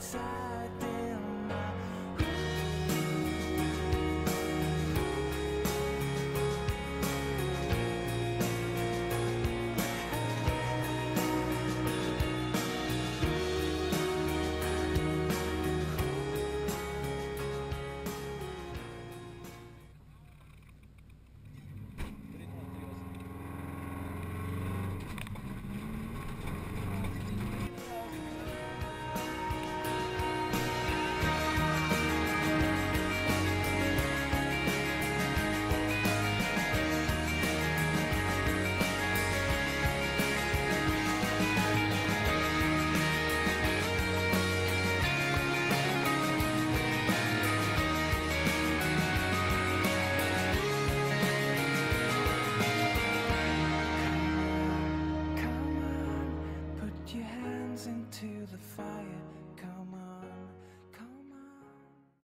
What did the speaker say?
Lights into the fire.